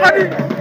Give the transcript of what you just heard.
নৌকা